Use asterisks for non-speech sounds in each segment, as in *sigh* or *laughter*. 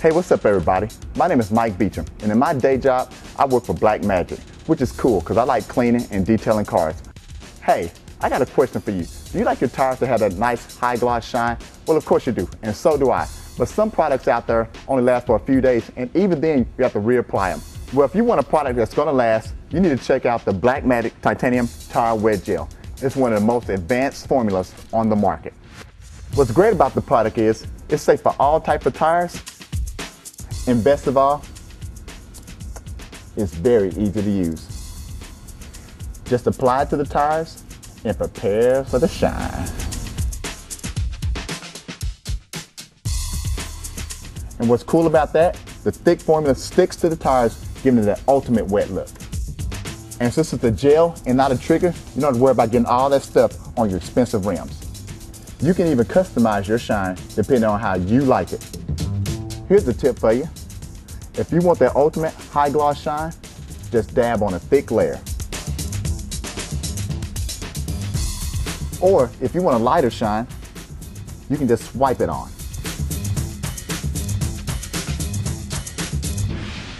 Hey, what's up, everybody? My name is Mike Beecham, and in my day job, I work for Black Magic, which is cool because I like cleaning and detailing cars. Hey, I got a question for you. Do you like your tires to have that nice high gloss shine? Well, of course you do, and so do I. But some products out there only last for a few days, and even then, you have to reapply them. Well, if you want a product that's gonna last, you need to check out the Black Magic Titanium Tire Wet Gel. It's one of the most advanced formulas on the market. What's great about the product is it's safe for all types of tires, and best of all, it's very easy to use. Just apply it to the tires and prepare for the shine. And what's cool about that, the thick formula sticks to the tires, giving it that ultimate wet look. And since it's a gel and not a trigger, you don't have to worry about getting all that stuff on your expensive rims. You can even customize your shine depending on how you like it. Here's a tip for you. If you want that ultimate high gloss shine, just dab on a thick layer. Or if you want a lighter shine, you can just swipe it on.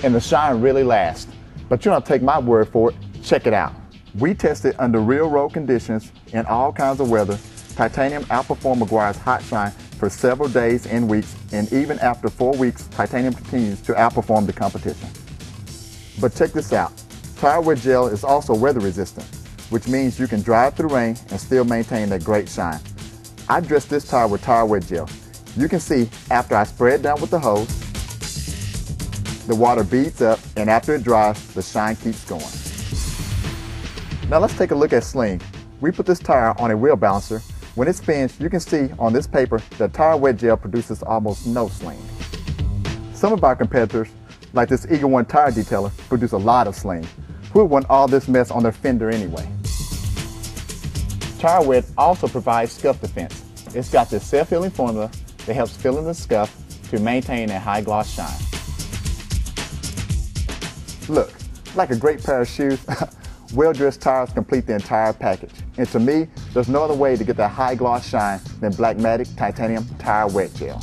And the shine really lasts. But you don't take my word for it, check it out. We tested under real road conditions in all kinds of weather. Titanium outperformed Meguiar's hot shine for several days and weeks, and even after four weeks, Titanium continues to outperform the competition. But check this out. Tire Wet Gel is also weather resistant, which means you can drive through rain and still maintain that great shine. I dressed this tire with Tire Wet Gel. You can see after I spray it down with the hose, the water beads up, and after it dries, the shine keeps going. Now let's take a look at sling. We put this tire on a wheel balancer. When it spins, you can see on this paper that tire wet gel produces almost no sling. Some of our competitors, like this Eagle One tire detailer, produce a lot of sling. Who would want all this mess on their fender anyway? Tire Wet also provides scuff defense. It's got this self-healing formula that helps fill in the scuff to maintain a high gloss shine. Look, like a great pair of shoes, *laughs* well-dressed tires complete the entire package. And to me, there's no other way to get that high gloss shine than Black Magic Titanium Tire Wet Gel.